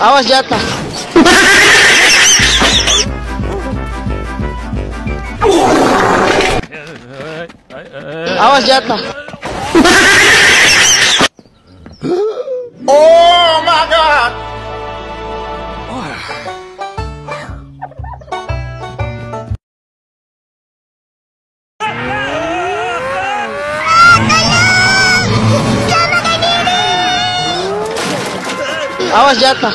Awas jatuh. Awas jatuh. Oh my god! Awas jatuh.